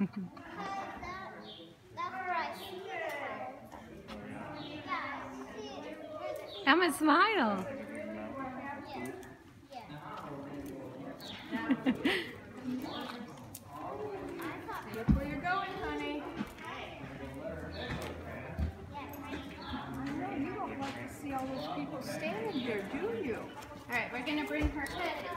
Emma, smile. I you don't all those people standing here, do you? All right, we're gonna bring her head